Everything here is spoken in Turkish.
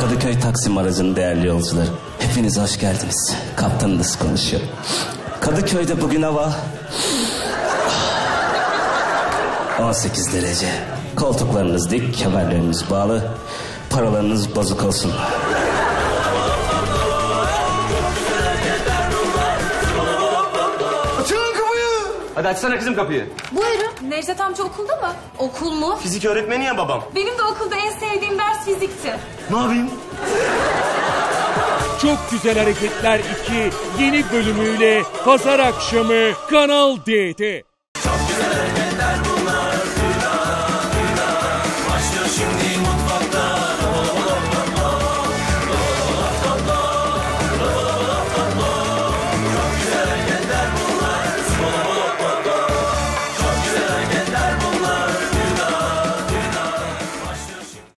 Kadıköy Taksim aracının değerli yolcuları. Hepiniz hoş geldiniz. Kaptanınız konuşuyor. Kadıköy'de bugün hava 18 derece. Koltuklarınız dik, kemerleriniz bağlı. Paralarınız bozuk olsun. Hadi açsana kızım kapıyı. Buyurun. Necdet amca okulda mı? Okul mu? Fizik öğretmeni ya babam. Benim de okulda en sevdiğim ders fizikti. Ne yapayım? Çok Güzel Hareketler 2 yeni bölümüyle pazar akşamı Kanal D'de.